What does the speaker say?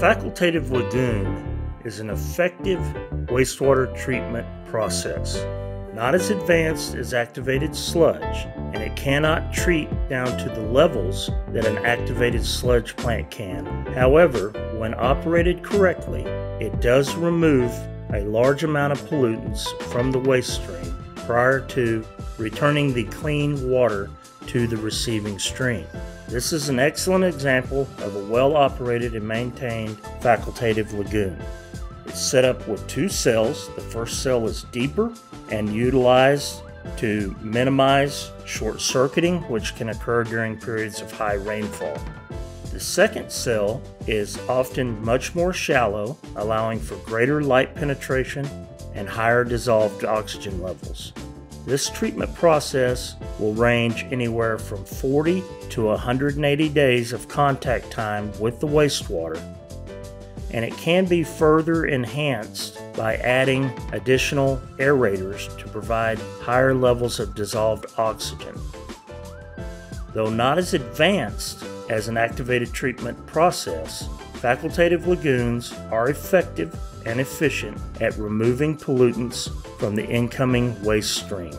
facultative lagoon is an effective wastewater treatment process. Not as advanced as activated sludge, and it cannot treat down to the levels that an activated sludge plant can. However, when operated correctly, it does remove a large amount of pollutants from the waste stream prior to returning the clean water to the receiving stream. This is an excellent example of a well operated and maintained facultative lagoon. It's set up with two cells. The first cell is deeper and utilized to minimize short circuiting, which can occur during periods of high rainfall. The second cell is often much more shallow, allowing for greater light penetration and higher dissolved oxygen levels. This treatment process will range anywhere from 40 to 180 days of contact time with the wastewater, and it can be further enhanced by adding additional aerators to provide higher levels of dissolved oxygen. Though not as advanced as an activated treatment process, facultative lagoons are effective and efficient at removing pollutants from the incoming waste stream.